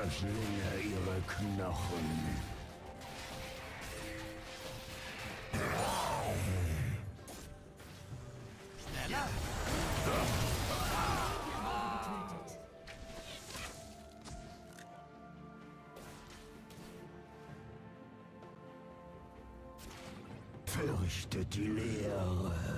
Verschlinge ihre Knochen. Fürchtet die Leere.